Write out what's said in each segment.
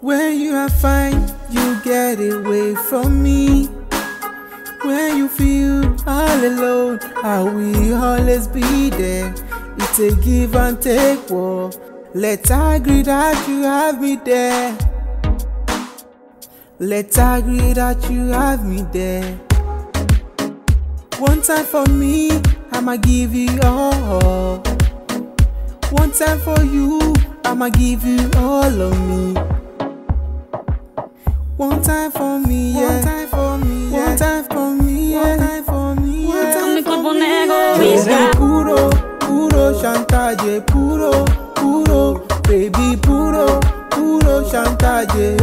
When you are fine, you get away from me. When you feel all alone, I will always be there. It's a give and take war. Let's agree that you have me there. Let's agree that you have me there. One time for me, I'ma give you all. One time for you, I'ma give you all of me. One time for me, yeah. One time for me, yeah. One time for me, yeah. One time for me, yeah. Con mi cuerpo negro, Baby, vista. puro, puro chantage, puro, puro, baby, puro, puro chantage,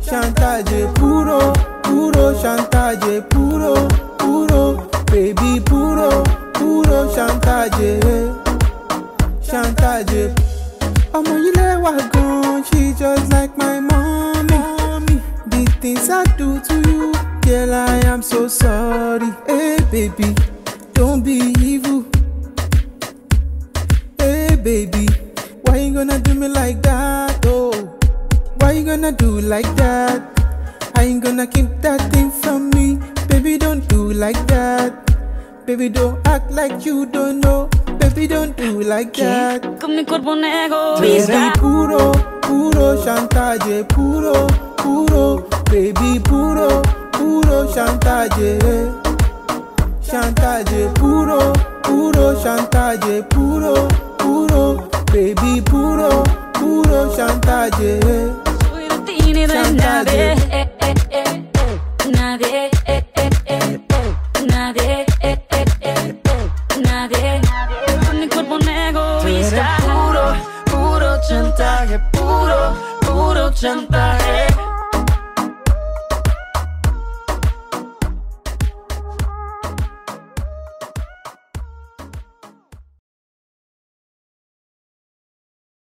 chantage, puro, puro chantage, puro, puro, baby, puro, puro chantage, chantaje. Ọmọ yìí lẹ́wà gan, she just like my mommy. The things I do to you, girl, I am so sorry. Hey, baby, don't be evil. Hey, baby, why you gonna do me like that? Oh, why you gonna do like that? I ain't gonna keep that thing from me. Baby, don't do like that. Baby, don't act like you don't know. Baby, don't do like that. Con mi cuerpo negro, Baby, puro, puro chantaje, puro, puro, baby, puro, puro chantaje, chantaje, puro, puro chantaje, puro, puro, baby, puro, puro chantaje, Soy ti ni de chantaje.